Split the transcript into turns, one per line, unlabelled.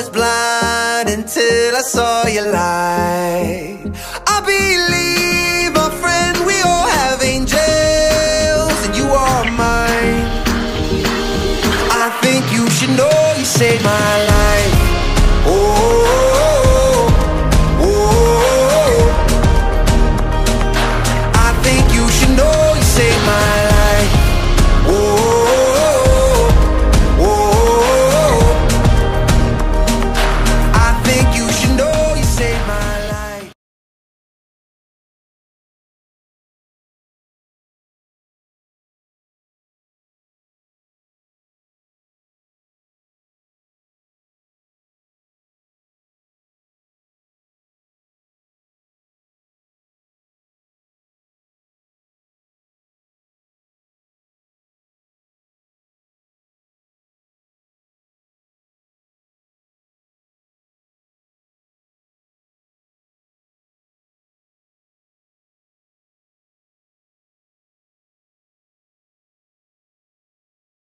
was blind until I saw your light. I believe, my friend, we all have angels, and you are mine. I think you should know you saved my life.